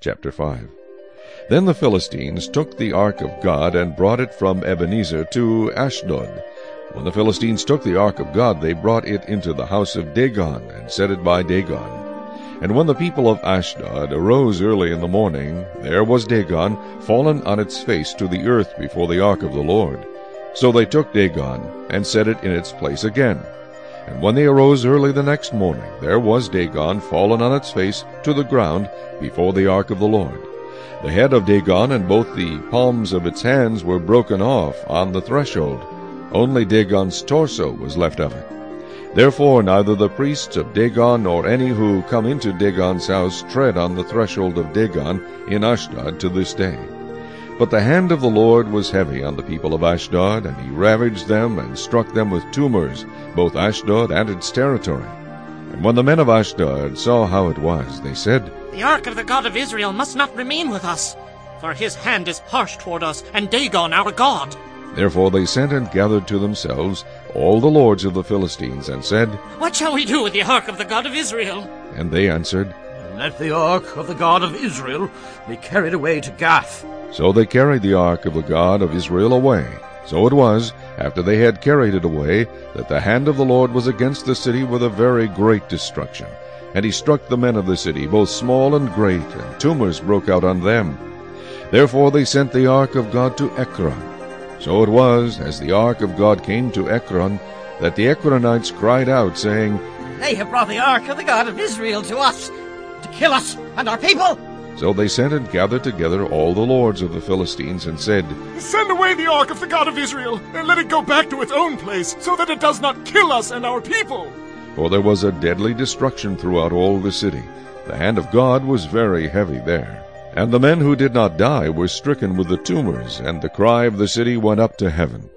Chapter 5 Then the Philistines took the ark of God and brought it from Ebenezer to Ashdod. When the Philistines took the ark of God, they brought it into the house of Dagon and set it by Dagon. And when the people of Ashdod arose early in the morning, there was Dagon fallen on its face to the earth before the ark of the Lord. So they took Dagon and set it in its place again. And when they arose early the next morning, there was Dagon fallen on its face to the ground before the ark of the Lord. The head of Dagon and both the palms of its hands were broken off on the threshold. Only Dagon's torso was left of it. Therefore neither the priests of Dagon nor any who come into Dagon's house tread on the threshold of Dagon in Ashdod to this day. But the hand of the Lord was heavy on the people of Ashdod, and he ravaged them and struck them with tumors, both Ashdod and its territory. And when the men of Ashdod saw how it was, they said, The ark of the God of Israel must not remain with us, for his hand is harsh toward us, and Dagon our God. Therefore they sent and gathered to themselves all the lords of the Philistines, and said, What shall we do with the ark of the God of Israel? And they answered, Let the ark of the God of Israel be carried away to Gath. So they carried the ark of the God of Israel away. So it was, after they had carried it away, that the hand of the Lord was against the city with a very great destruction. And he struck the men of the city, both small and great, and tumors broke out on them. Therefore they sent the ark of God to Ekron. So it was, as the ark of God came to Ekron, that the Ekronites cried out, saying, They have brought the ark of the God of Israel to us, to kill us and our people. So they sent and gathered together all the lords of the Philistines, and said, Send away the ark of the God of Israel, and let it go back to its own place, so that it does not kill us and our people. For there was a deadly destruction throughout all the city. The hand of God was very heavy there. And the men who did not die were stricken with the tumors, and the cry of the city went up to heaven.